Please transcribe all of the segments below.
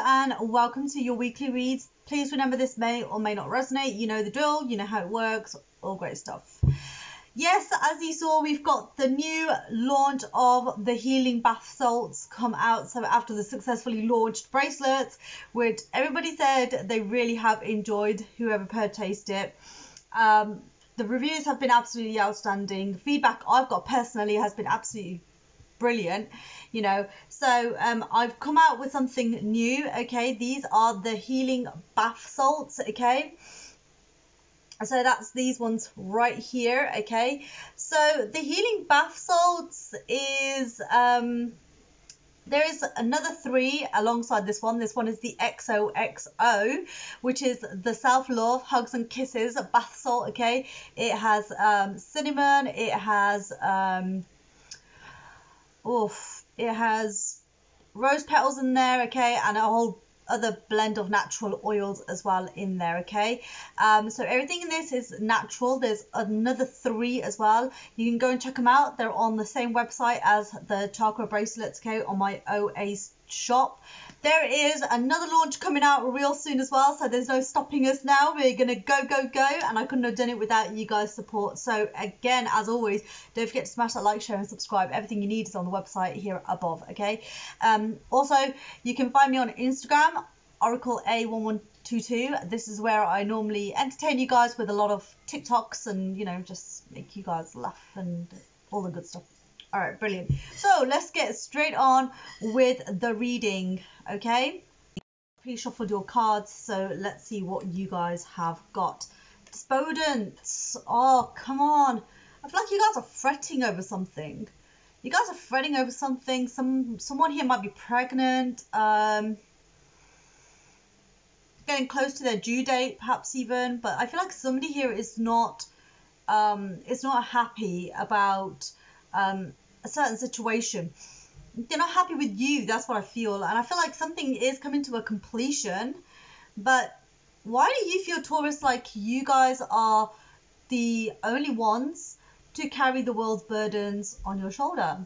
And welcome to your weekly reads. Please remember this may or may not resonate. You know the drill, you know how it works, all great stuff. Yes, as you saw, we've got the new launch of the healing bath salts come out. So after the successfully launched bracelets, which everybody said they really have enjoyed, whoever purchased it. Um, the reviews have been absolutely outstanding. Feedback I've got personally has been absolutely brilliant you know so um i've come out with something new okay these are the healing bath salts okay so that's these ones right here okay so the healing bath salts is um there is another three alongside this one. This one is the XOXO, which is the self love hugs and kisses bath salt. Okay, it has um, cinnamon, it has um, oof, it has rose petals in there, okay, and a whole other blend of natural oils as well in there okay? Um so everything in this is natural. There's another three as well. You can go and check them out. They're on the same website as the chakra bracelets okay on my oa shop there is another launch coming out real soon as well, so there's no stopping us now. We're going to go, go, go, and I couldn't have done it without you guys' support. So, again, as always, don't forget to smash that like, share, and subscribe. Everything you need is on the website here above, okay? Um, also, you can find me on Instagram, Oracle A1122. This is where I normally entertain you guys with a lot of TikToks and, you know, just make you guys laugh and all the good stuff. All right, brilliant. So let's get straight on with the reading, okay? Pre-shuffled your cards, so let's see what you guys have got. Despondence. Oh, come on. I feel like you guys are fretting over something. You guys are fretting over something. Some someone here might be pregnant. Um, getting close to their due date, perhaps even. But I feel like somebody here is not um, is not happy about um, a certain situation. They're not happy with you. That's what I feel, and I feel like something is coming to a completion. But why do you feel, Taurus, like you guys are the only ones to carry the world's burdens on your shoulder?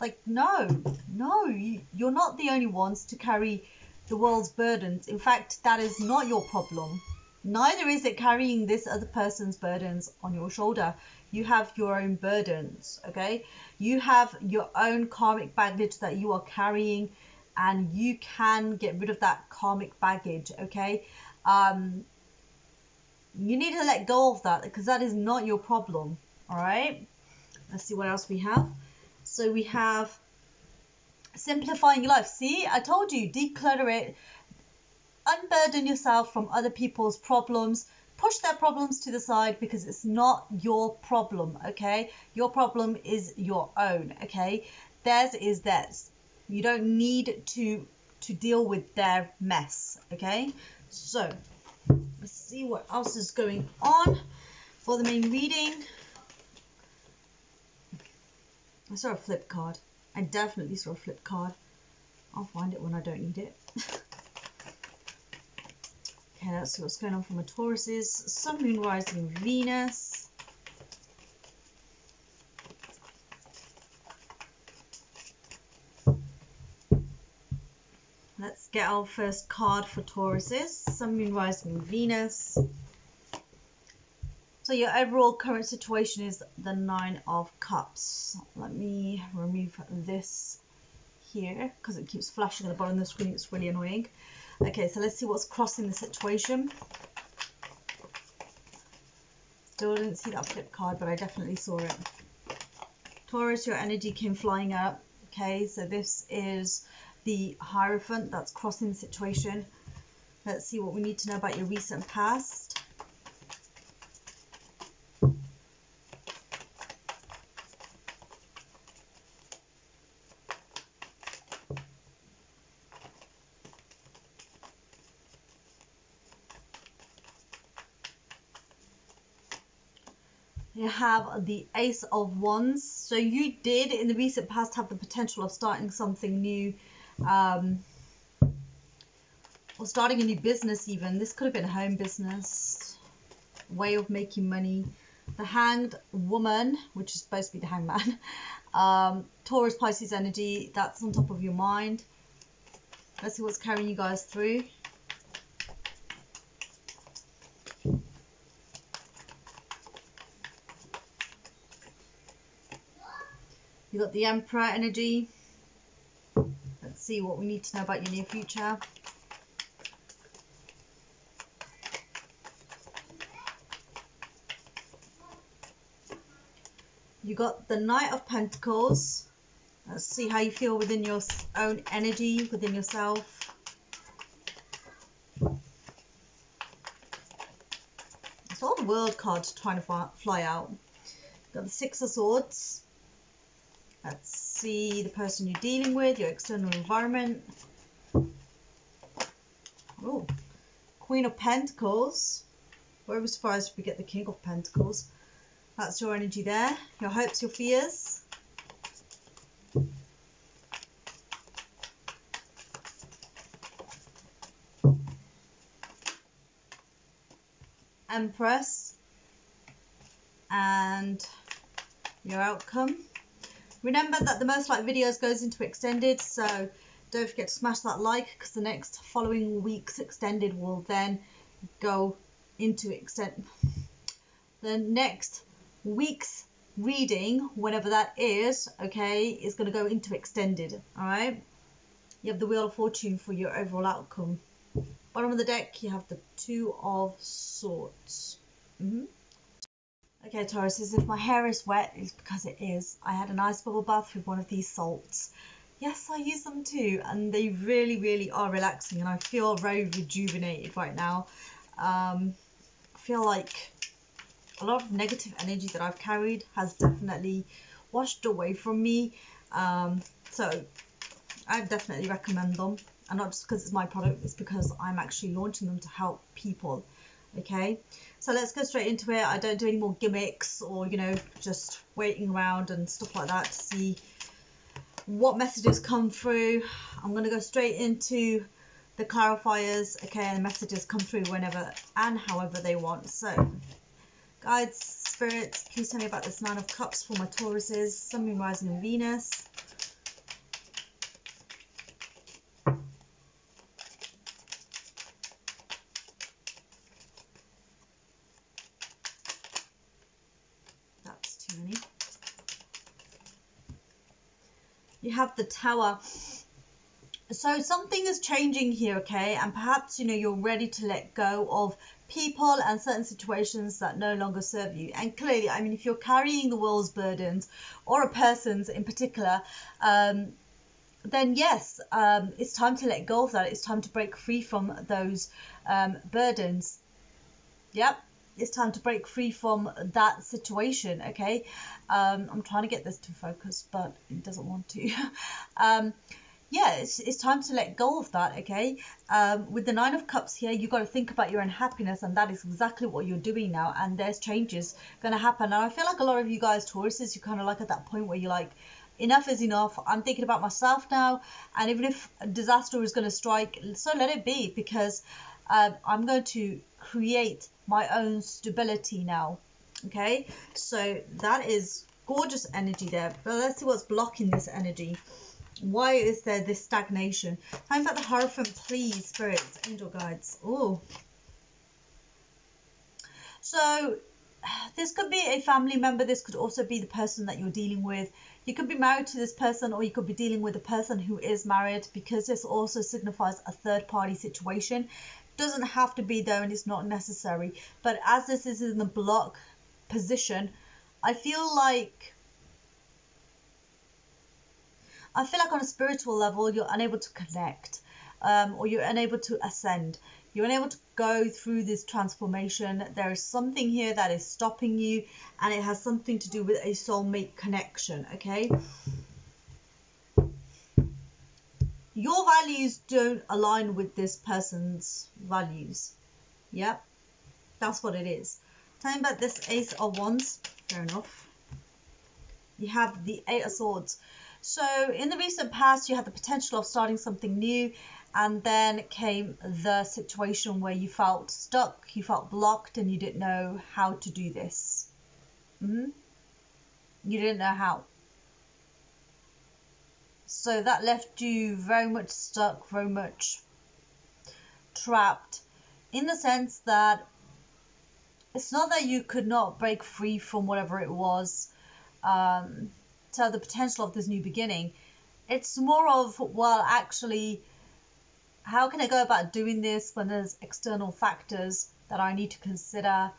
Like, no, no, you're not the only ones to carry the world's burdens. In fact, that is not your problem. Neither is it carrying this other person's burdens on your shoulder you have your own burdens, okay? You have your own karmic baggage that you are carrying, and you can get rid of that karmic baggage, okay? Um, you need to let go of that because that is not your problem, all right? Let's see what else we have. So we have simplifying your life. See, I told you, declutter it, unburden yourself from other people's problems push their problems to the side because it's not your problem, okay? Your problem is your own, okay? Theirs is theirs. You don't need to to deal with their mess, okay? So, let's see what else is going on for the main reading. I saw a flip card. I definitely saw a flip card. I'll find it when I don't need it. Let's see what's going on for my Tauruses. Sun, Moon, Rising, Venus. Let's get our first card for Tauruses. Sun, Moon, Rising, Venus. So your overall current situation is the Nine of Cups. Let me remove this here because it keeps flashing at the bottom of the screen. It's really annoying. Okay, so let's see what's crossing the situation. Still didn't see that flip card, but I definitely saw it. Taurus, your energy came flying up. Okay, so this is the Hierophant that's crossing the situation. Let's see what we need to know about your recent past. You have the Ace of Wands. So you did in the recent past have the potential of starting something new, um, or starting a new business even. This could have been a home business, way of making money. The Hanged Woman, which is supposed to be the Hangman. Um, Taurus Pisces energy, that's on top of your mind. Let's see what's carrying you guys through. You got the Emperor energy. Let's see what we need to know about your near future. You got the Knight of Pentacles. Let's see how you feel within your own energy, within yourself. It's all the World cards trying to fly out. Got the Six of Swords. Let's see the person you're dealing with, your external environment. Oh, Queen of Pentacles. Very surprised if we get the King of Pentacles. That's your energy there. Your hopes, your fears. Empress. And your outcome. Remember that the most like videos goes into extended, so don't forget to smash that like because the next following week's extended will then go into extend. The next week's reading, whenever that is, okay, is going to go into extended, all right? You have the Wheel of Fortune for your overall outcome. Bottom of the deck, you have the Two of Swords. Mm -hmm. Okay, Taurus, as if my hair is wet, it's because it is. I had a nice bubble bath with one of these salts. Yes, I use them too, and they really, really are relaxing, and I feel very rejuvenated right now. Um, I feel like a lot of negative energy that I've carried has definitely washed away from me. Um, so I definitely recommend them, and not just because it's my product, it's because I'm actually launching them to help people okay so let's go straight into it. I don't do any more gimmicks or you know just waiting around and stuff like that to see what messages come through. I'm going to go straight into the clarifiers. Okay and the messages come through whenever and however they want. So guides spirits please tell me about this nine of cups for my tauruses sun moon rising in venus you have the tower. So something is changing here okay? And perhaps you know you're ready to let go of people and certain situations that no longer serve you. And clearly i mean if you're carrying the world's burdens or a person's in particular um, then yes um, it's time to let go of that. It's time to break free from those um, burdens. Yep it's time to break free from that situation okay? Um, i'm trying to get this to focus but it doesn't want to. Um, yeah it's, it's time to let go of that okay? Um, with the nine of cups here you got to think about your own happiness and that is exactly what you're doing now and there's changes going to happen. And i feel like a lot of you guys tauruses you kind of like at that point where you're like enough is enough. I'm thinking about myself now and even if disaster is going to strike so let it be because uh, i'm going to create my own stability now. Okay, so that is gorgeous energy there. But let's see what's blocking this energy. Why is there this stagnation? Time about the Hierophant, please, spirits, angel guides. Oh. So this could be a family member. This could also be the person that you're dealing with. You could be married to this person or you could be dealing with a person who is married because this also signifies a third party situation doesn't have to be there and it's not necessary. But as this is in the block position, I feel like I feel like on a spiritual level you're unable to connect um, or you're unable to ascend. You're unable to go through this transformation. There is something here that is stopping you and it has something to do with a soulmate connection, okay? Your values don't align with this person's values. Yep, that's what it is. Talking about this Ace of Wands, fair enough. You have the Eight of Swords. So in the recent past, you had the potential of starting something new, and then came the situation where you felt stuck, you felt blocked, and you didn't know how to do this. Mm -hmm. You didn't know how. So that left you very much stuck, very much trapped in the sense that it's not that you could not break free from whatever it was um, to the potential of this new beginning. It's more of, well, actually, how can I go about doing this when there's external factors that I need to consider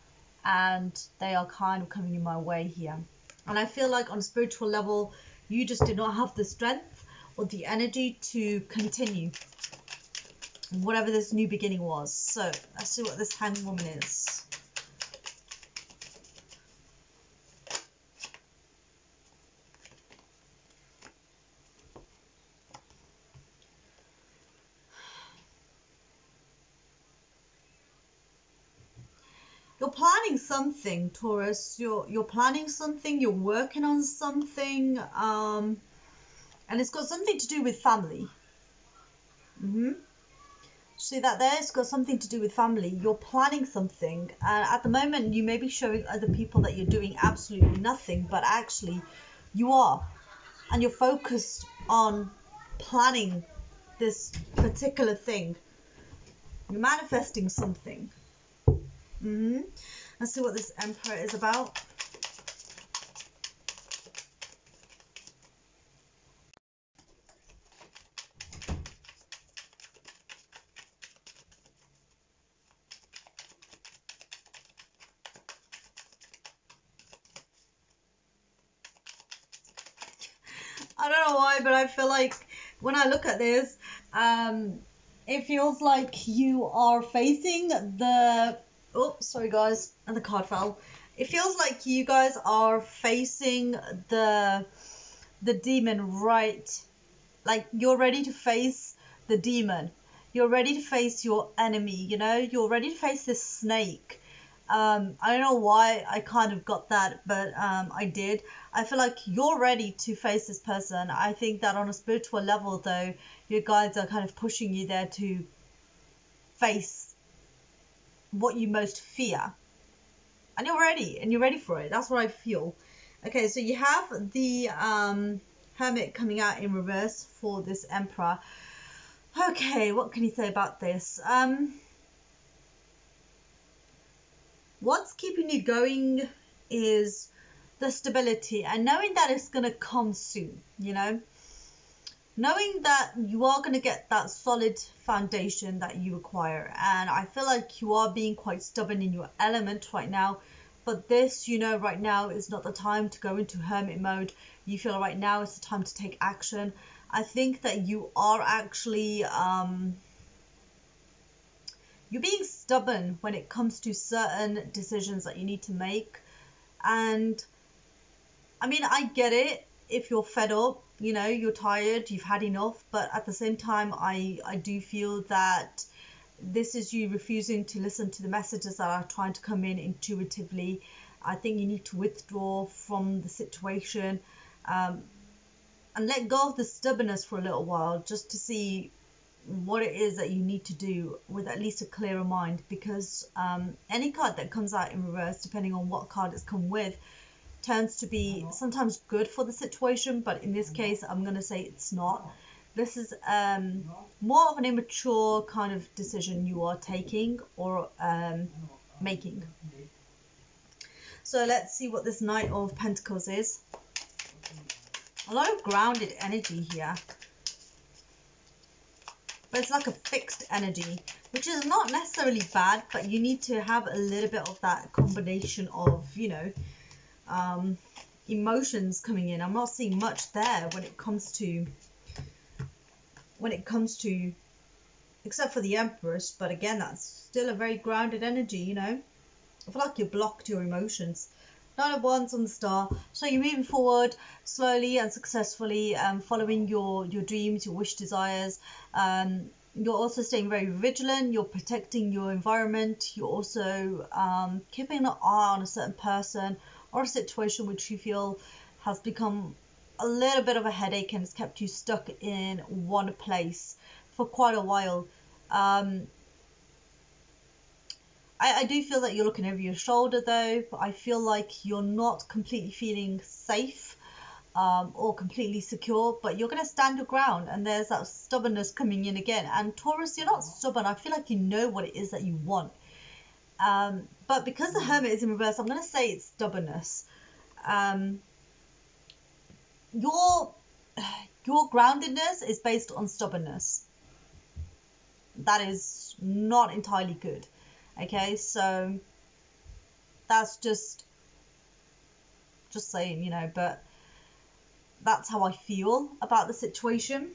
and they are kind of coming in my way here? And I feel like on a spiritual level, you just did not have the strength or the energy to continue whatever this new beginning was. So let's see what this hanged woman is. you're planning something, Taurus. You're you're planning something. You're working on something, um, and it's got something to do with family. hmm See that there? It's got something to do with family. You're planning something, and at the moment you may be showing other people that you're doing absolutely nothing, but actually you are, and you're focused on planning this particular thing. You're manifesting something. Mm-hmm. Let's see what this emperor is about. I don't know why, but I feel like when I look at this, um, it feels like you are facing the oh sorry guys and the card fell. It feels like you guys are facing the the demon right like you're ready to face the demon. You're ready to face your enemy you know? You're ready to face this snake um, I don't know why I kind of got that, but um, I did. I feel like you're ready to face this person. I think that on a spiritual level, though, your guides are kind of pushing you there to face what you most fear. And you're ready, and you're ready for it. That's what I feel. Okay, so you have the um, Hermit coming out in reverse for this Emperor. Okay, what can you say about this? Um, what's keeping you going is the stability and knowing that it's going to come soon, you know? knowing that you are going to get that solid foundation that you require. And I feel like you are being quite stubborn in your element right now. But this, you know, right now is not the time to go into hermit mode. You feel right now is the time to take action. I think that you are actually um, you're being stubborn when it comes to certain decisions that you need to make. And I mean, I get it if you're fed up you know you're tired you've had enough but at the same time i i do feel that this is you refusing to listen to the messages that are trying to come in intuitively i think you need to withdraw from the situation um, and let go of the stubbornness for a little while just to see what it is that you need to do with at least a clearer mind because um, any card that comes out in reverse depending on what card it's come with tends to be sometimes good for the situation, but in this case, I'm going to say it's not. This is um, more of an immature kind of decision you are taking or um, making. So let's see what this Knight of Pentacles is. A lot of grounded energy here. But it's like a fixed energy, which is not necessarily bad, but you need to have a little bit of that combination of, you know, um, emotions coming in. I'm not seeing much there when it comes to when it comes to except for the Empress, but again that's still a very grounded energy, you know. I feel like you blocked your emotions. Nine of Wands on the star. So you're moving forward slowly and successfully, um, following your your dreams, your wish desires. Um, you're also staying very vigilant. You're protecting your environment. You're also um, keeping an eye on a certain person or a situation which you feel has become a little bit of a headache and has kept you stuck in one place for quite a while. Um, I, I do feel that you're looking over your shoulder though, but I feel like you're not completely feeling safe um, or completely secure, but you're going to stand your ground. And there's that stubbornness coming in again. And Taurus, you're not stubborn. I feel like you know what it is that you want. Um, but because the Hermit is in reverse, I'm going to say it's stubbornness. Um, your your groundedness is based on stubbornness. That is not entirely good. Okay, so that's just just saying, you know, but that's how I feel about the situation.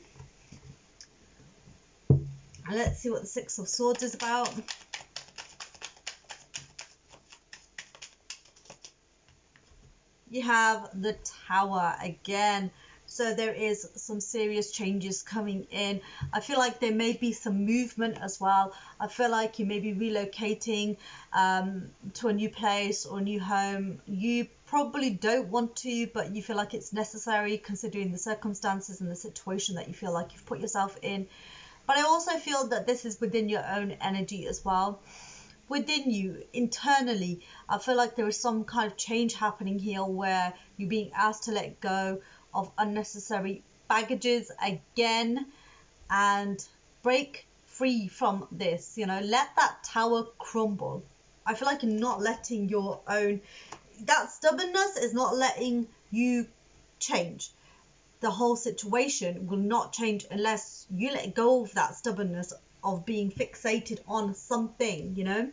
And let's see what the Six of Swords is about. You have the Tower again. So there is some serious changes coming in. I feel like there may be some movement as well. I feel like you may be relocating um, to a new place or new home. You probably don't want to, but you feel like it's necessary considering the circumstances and the situation that you feel like you've put yourself in. But I also feel that this is within your own energy as well. Within you, internally, I feel like there is some kind of change happening here where you're being asked to let go of unnecessary baggages again and break free from this. You know, let that tower crumble. I feel like not letting your own, that stubbornness is not letting you change. The whole situation will not change unless you let go of that stubbornness of being fixated on something, you know.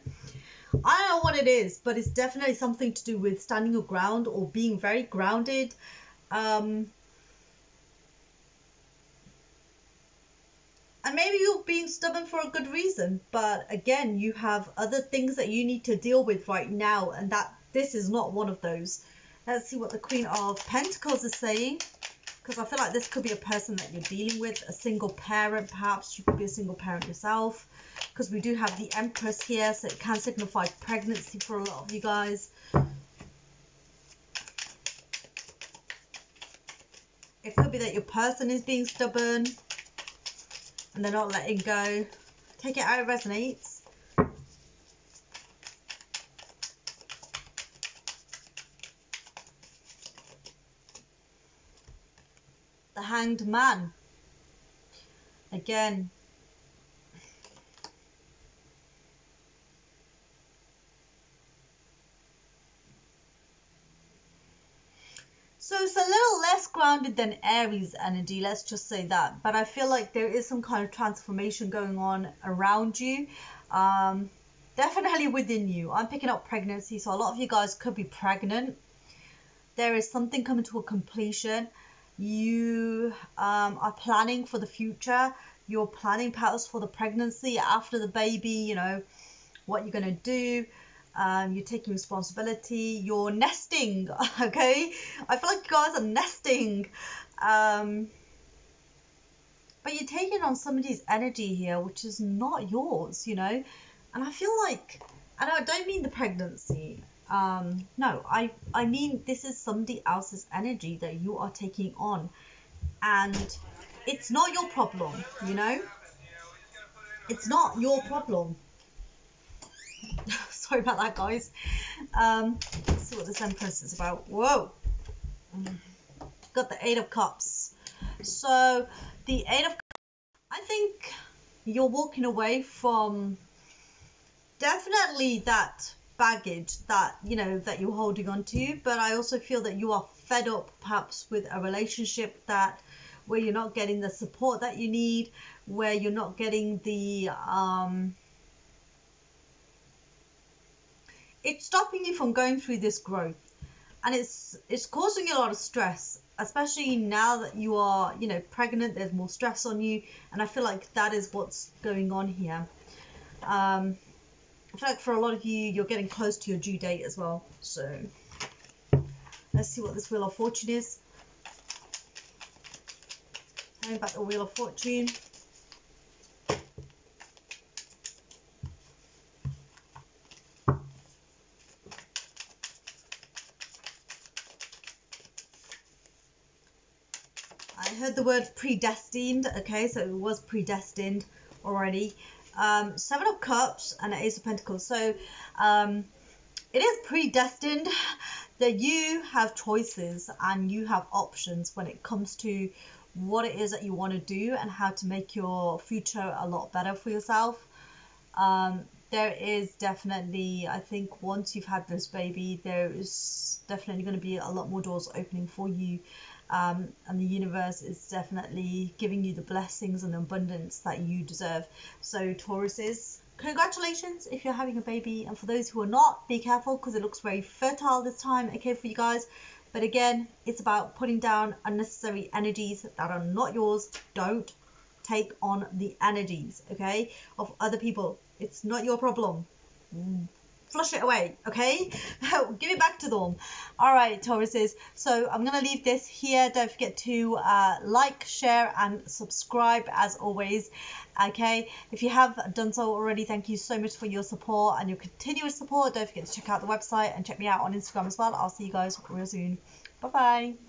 I don't know what it is, but it's definitely something to do with standing your ground or being very grounded um, and maybe you're being stubborn for a good reason, but again, you have other things that you need to deal with right now, and that this is not one of those. Let's see what the Queen of Pentacles is saying, because I feel like this could be a person that you're dealing with, a single parent, perhaps you could be a single parent yourself, because we do have the Empress here, so it can signify pregnancy for a lot of you guys. It could be that your person is being stubborn and they're not letting go. Take it out, it resonates. The Hanged Man. Again, So it's a little less grounded than Aries energy, let's just say that. But I feel like there is some kind of transformation going on around you. Um, definitely within you. I'm picking up pregnancy, so a lot of you guys could be pregnant. There is something coming to a completion. You um, are planning for the future. You're planning perhaps for the pregnancy after the baby, you know, what you're going to do um, you're taking responsibility, you're nesting, okay? I feel like you guys are nesting. Um, but you're taking on somebody's energy here, which is not yours, you know? And I feel like, and I don't mean the pregnancy. Um, no, I, I mean this is somebody else's energy that you are taking on. And it's not your problem, you know? It's not your problem. Sorry about that, guys. Um, let's see what this Empress is about. Whoa. Got the Eight of Cups. So, the Eight of I think you're walking away from definitely that baggage that, you know, that you're holding on to. But I also feel that you are fed up perhaps with a relationship that where you're not getting the support that you need, where you're not getting the um, it's stopping you from going through this growth. And it's it's causing you a lot of stress especially now that you are you know pregnant there's more stress on you. And i feel like that is what's going on here. Um, i feel like for a lot of you you're getting close to your due date as well. So let's see what this wheel of fortune is. Going back the wheel of fortune heard the word predestined. Okay, so it was predestined already. Um, Seven of Cups and Ace of Pentacles. So um, it is predestined that you have choices and you have options when it comes to what it is that you want to do and how to make your future a lot better for yourself. Um, there is definitely, I think, once you've had this baby, there is definitely going to be a lot more doors opening for you. Um, and the universe is definitely giving you the blessings and abundance that you deserve. So, Tauruses, congratulations if you're having a baby. And for those who are not, be careful because it looks very fertile this time, okay, for you guys. But again, it's about putting down unnecessary energies that are not yours. Don't take on the energies, okay, of other people. It's not your problem. Flush it away, okay? Give it back to them. All right, Tauruses. So I'm going to leave this here. Don't forget to uh, like, share, and subscribe as always. Okay, if you have done so already, thank you so much for your support and your continuous support. Don't forget to check out the website and check me out on Instagram as well. I'll see you guys real soon. Bye bye.